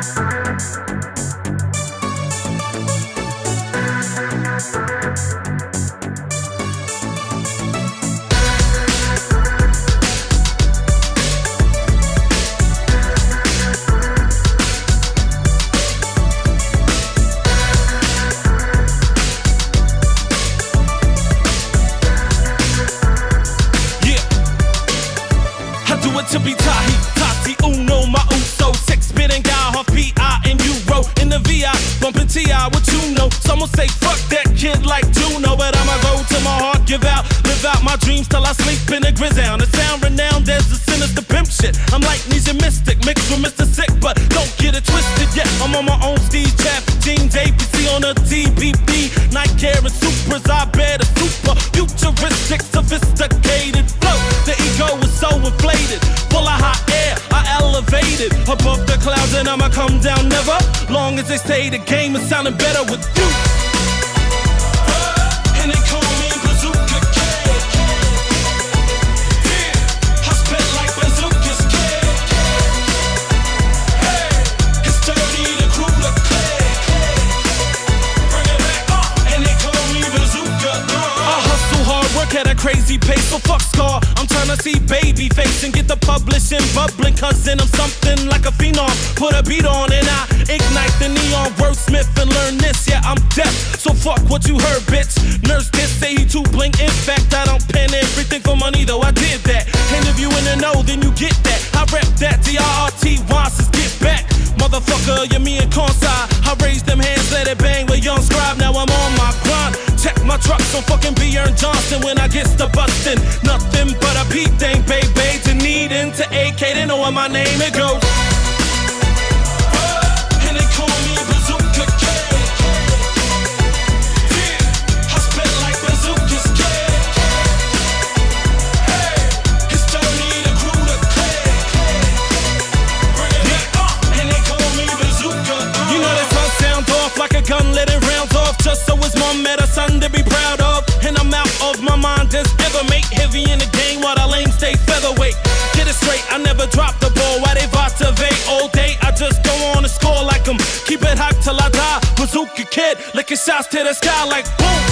Yeah. Do it to be Tahi, Tati, Uno, my Uso, six and guy, half P.I. and Euro in the VI, bumping T.I. with you know. Some will say fuck that kid like Juno, but I'ma go to my heart, give out, live out my dreams till I sleep in the grizzle. The sound renowned as the sinister pimp shit. I'm like Nisha Mystic, mixed with Mr. Sick, but don't get it twisted yet. I'm on my own Steve Chap, jeans, ABC on a TBB, Nike Air and Supras, I clouds and I'ma come down never. Long as they say the game is sounding better with you. And they call me Bazooka Kid. I like bazookas, kid. Hey, it's dirty, the crew. Bring it back, uh, and they call me Bazooka. I hustle hard, work at a crazy pace, so fuck scar. I'm trying to see baby face and get the publishing bubbling, cousin. I'm something like a phenom. Put a beat on and I ignite the neon wordsmith and learn this. Yeah, I'm deaf, so fuck what you heard, bitch. Nurse did say he too blink. In fact, I don't pen everything for money, though I did that. And if you in the know, then you get that. I rep that. D-R-R-T, Wants get back. Motherfucker, you're me and Con Psy. I raise them hands, let it bang with young Scribe. Now I'm on my grind. Check my trucks on fucking Johnson when I get to bustin'. Nothing but a beat thing, baby. To need into AK, they know what my name it goes. And they call me Bazooka like bazookas. Hey, it's the crew. Bring it uh, and they call me Bazooka. You know that off like a gun, let it round off. Just so his mom met a son to be proud of. And I'm out of my mind as ever. Make heavy in the game while the lame stay featherweight. Get it straight, I never drop the ball. Why they motivate all day? I just go on and score like 'em. Keep it hot till I die. Bazooka kid, licking shots to the sky like boom.